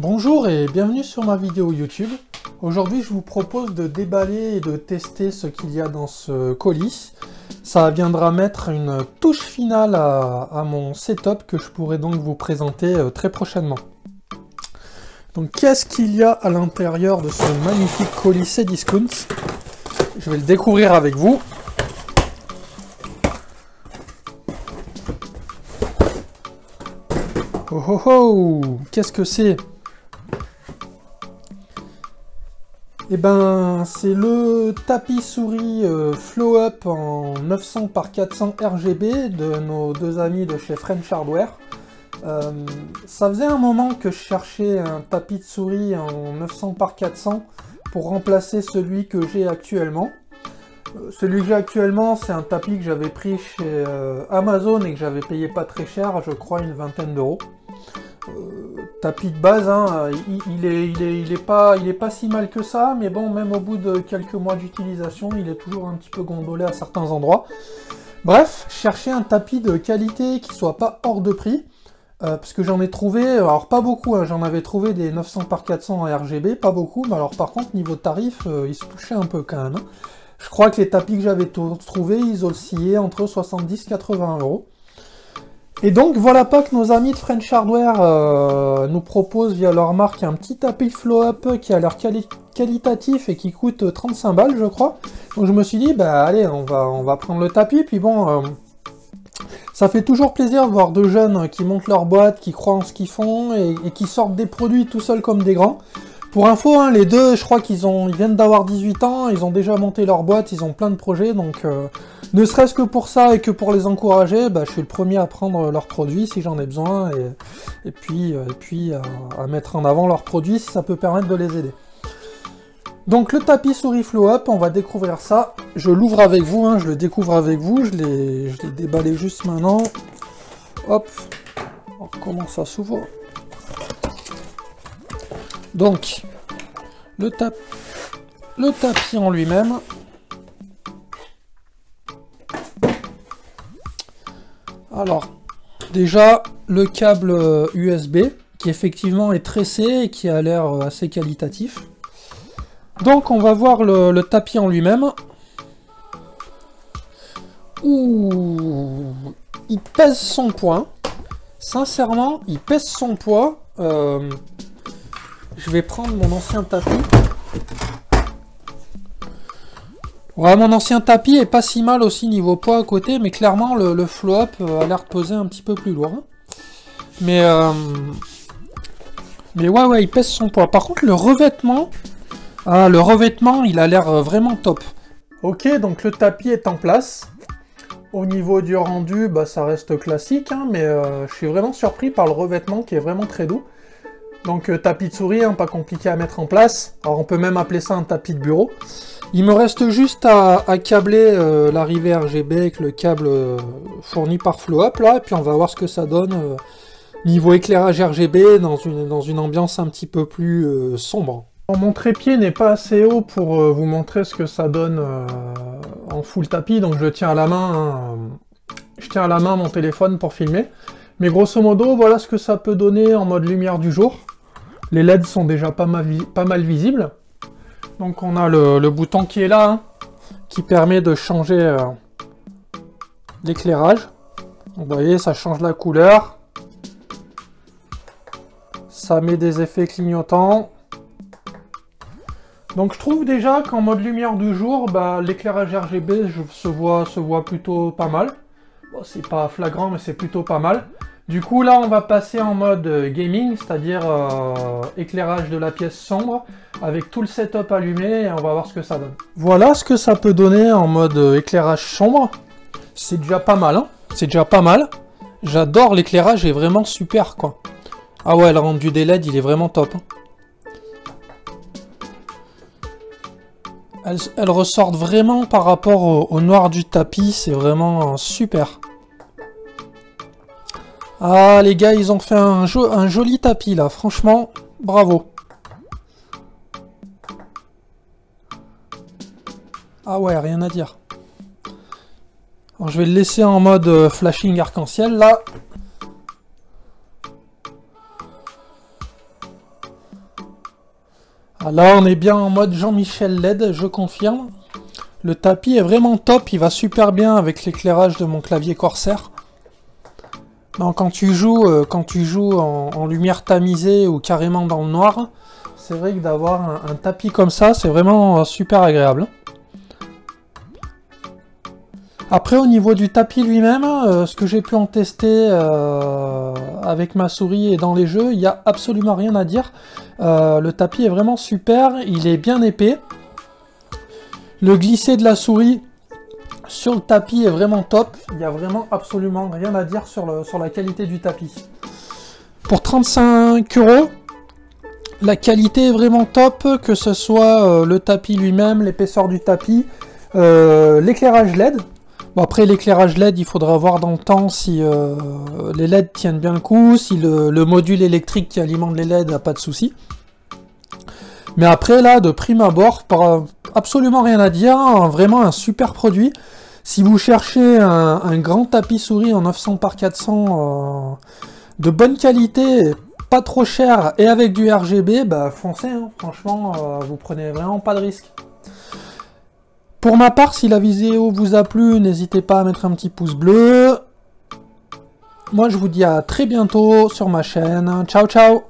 Bonjour et bienvenue sur ma vidéo YouTube. Aujourd'hui je vous propose de déballer et de tester ce qu'il y a dans ce colis. Ça viendra mettre une touche finale à, mon setup que je pourrai donc vous présenter euh, très prochainement. Donc qu'est-ce qu'il y a à l'intérieur de ce magnifique colis Cdiscount Je vais le découvrir avec vous. Oh oh oh Qu'est-ce que c'est? Eh ben, c'est le tapis souris euh, Flow Up en 900 par 400 RGB de nos deux amis de chez French Hardware. Euh, ça faisait un moment que je cherchais un tapis de souris en 900 par 400 pour remplacer celui que j'ai actuellement. Euh, celui que j'ai actuellement, c'est un tapis que j'avais pris chez Amazon et que j'avais payé pas très cher, je crois une vingtaine d'euros. Euh, tapis de base, hein, il, est, il, est, pas, il est pas si mal que ça, mais bon, même au bout de quelques mois d'utilisation, il est toujours un petit peu gondolé à certains endroits. Bref, chercher un tapis de qualité qui soit pas hors de prix, euh, parce que j'en ai trouvé, alors pas beaucoup, hein, j'en avais trouvé des 900 par 400 en RGB, pas beaucoup, mais alors par contre, niveau tarif, euh, il se touchait un peu quand même. Hein. Je crois que les tapis que j'avais trouvés, ils oscillaient entre 70 et 80 euros. Et donc voilà pas que nos amis de French Hardware euh, nous proposent via leur marque un petit tapis flow up qui a l'air qualitatif et qui coûte 35 balles je crois. Donc je me suis dit bah allez on va, on va prendre le tapis puis bon euh, ça fait toujours plaisir de voir deux jeunes qui montent leur boîte, qui croient en ce qu'ils font et, qui sortent des produits tout seuls comme des grands. Pour info, hein, les deux, je crois qu'ils ont, ils viennent d'avoir 18 ans, ils ont déjà monté leur boîte, ils ont plein de projets, donc euh, ne serait-ce que pour ça et que pour les encourager, bah, je suis le premier à prendre leurs produits si j'en ai besoin et, puis, euh, puis à, mettre en avant leurs produits si ça peut permettre de les aider. Donc le tapis souris flow up, on va découvrir ça. Je l'ouvre avec vous, hein, je le découvre avec vous, je l'ai déballé juste maintenant. Hop, comment ça s'ouvre? Donc, le, le tapis en lui-même, Alors, déjà, le câble USB, qui effectivement est tressé et qui a l'air assez qualitatif. Donc, on va voir le, tapis en lui-même. Ouh, il pèse son poids. Sincèrement, il pèse son poids. Euh, je vais prendre mon ancien tapis. Mon ancien tapis est pas si mal aussi niveau poids à côté, mais clairement le, le flow-up euh, a l'air de peser un petit peu plus lourd. Hein. Mais, euh, mais ouais, ouais, il pèse son poids. Par contre, le revêtement, ah, le revêtement, il a l'air euh, vraiment top. Ok, donc le tapis est en place. Au niveau du rendu, bah, ça reste classique, hein, mais je suis vraiment surpris par le revêtement qui est vraiment très doux. Donc tapis de souris, hein, pas compliqué à mettre en place. Alors on peut même appeler ça un tapis de bureau. Il me reste juste à, câbler euh, l'arrivée RGB avec le câble euh, fourni par FlowUp là, et puis on va voir ce que ça donne euh, niveau éclairage RGB dans une, dans une ambiance un petit peu plus sombre. Mon trépied n'est pas assez haut pour vous montrer ce que ça donne en full tapis, donc je tiens à la main, je tiens à la main mon téléphone pour filmer. Mais grosso modo, voilà ce que ça peut donner en mode lumière du jour. Les LED sont déjà pas mal visibles. Donc on a le, bouton qui est là, hein, qui permet de changer euh, l'éclairage. Vous voyez, ça change la couleur. Ça met des effets clignotants. Donc je trouve déjà qu'en mode lumière du jour, bah, l'éclairage RGB se, voit, plutôt pas mal. C'est pas flagrant, mais c'est plutôt pas mal. Du coup, là, on va passer en mode euh, gaming, c'est-à-dire euh, éclairage de la pièce sombre, avec tout le setup allumé, et on va voir ce que ça donne. Voilà ce que ça peut donner en mode euh, éclairage sombre. C'est déjà pas mal, hein C'est déjà pas mal. J'adore l'éclairage, est vraiment super, quoi. Ah ouais, le rendu des LED, il est vraiment top. Hein. Elles, ressortent vraiment par rapport au noir du tapis, c'est vraiment super. Ah, les gars, ils ont fait un, joli tapis, là. Franchement, bravo. Ah ouais, rien à dire. je vais le laisser en mode euh, flashing arc-en-ciel, là. Ah, là, on est bien en mode Jean-Michel LED, je confirme. Le tapis est vraiment top, il va super bien avec l'éclairage de mon clavier Corsair. Quand tu joues, euh, quand tu joues en, lumière tamisée ou carrément dans le noir, c'est vrai que d'avoir un, tapis comme ça, c'est vraiment euh, super agréable. Après, au niveau du tapis lui-même, euh, ce que j'ai pu en tester avec ma souris et dans les jeux, il n'y a absolument rien à dire. le tapis est vraiment super, il est bien épais. Le glisser de la souris sur le tapis est vraiment top. Il n'y a vraiment absolument rien à dire sur, la qualité du tapis. Pour 35 euros, la qualité est vraiment top, que ce soit euh, le tapis lui-même, l'épaisseur du tapis, euh, l'éclairage LED. Bon après l'éclairage LED, il faudra voir dans le temps si euh, les LED tiennent bien le coup, si le, le module électrique qui alimente les LED n'a pas de souci. Mais après, là, de prime abord, absolument rien à dire. Hein, vraiment un super produit. Si vous cherchez un, grand tapis souris en 900 par 400 euh, de bonne qualité, pas trop cher et avec du RGB, bah foncez. Hein. Franchement, euh, vous prenez vraiment pas de risque. Pour ma part, si la vidéo vous a plu, n'hésitez pas à mettre un petit pouce bleu. Moi, je vous dis à très bientôt sur ma chaîne. Ciao, ciao